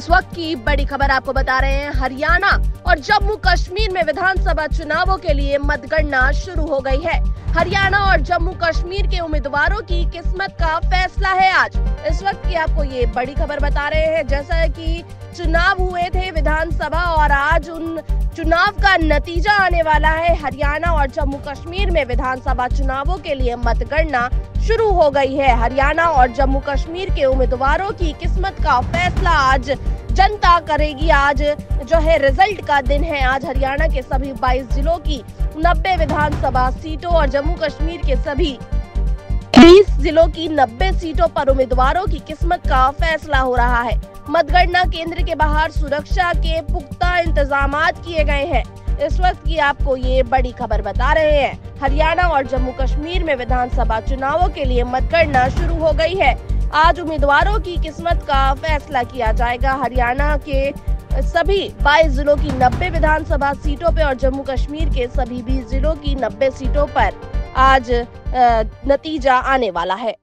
इस वक्त की बड़ी खबर आपको बता रहे हैं, हरियाणा और जम्मू कश्मीर में विधानसभा चुनावों के लिए मतगणना शुरू हो गई है। हरियाणा और जम्मू कश्मीर के उम्मीदवारों की किस्मत का फैसला है आज। इस वक्त की आपको ये बड़ी खबर बता रहे हैं, जैसा कि चुनाव हुए थे विधानसभा और आज उन चुनाव का नतीजा आने वाला है। हरियाणा और जम्मू कश्मीर में विधानसभा चुनावों के लिए मतगणना शुरू हो गई है। हरियाणा और जम्मू कश्मीर के उम्मीदवारों की किस्मत का फैसला आज जनता करेगी। आज जो है रिज़ल्ट का दिन है। आज हरियाणा के सभी 22 जिलों की 90 विधानसभा सीटों और जम्मू कश्मीर के सभी 20 जिलों की 90 सीटों पर उम्मीदवारों की किस्मत का फैसला हो रहा है। मतगणना केंद्र के बाहर सुरक्षा के पुख्ता इंतज़ाम किए गए हैं। इस वक्त की आपको ये बड़ी खबर बता रहे हैं। हरियाणा और जम्मू कश्मीर में विधानसभा चुनावों के लिए मतगणना शुरू हो गई है। आज उम्मीदवारों की किस्मत का फैसला किया जाएगा। हरियाणा के सभी 22 जिलों की 90 विधानसभा सीटों पर और जम्मू कश्मीर के सभी 20 जिलों की 90 सीटों पर। आज नतीजा आने वाला है।